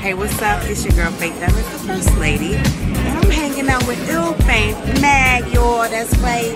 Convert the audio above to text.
Hey, what's up? It's your girl Faith Evans, the First Lady. And I'm hanging out with Ill Famed Mag, y'all. That's right.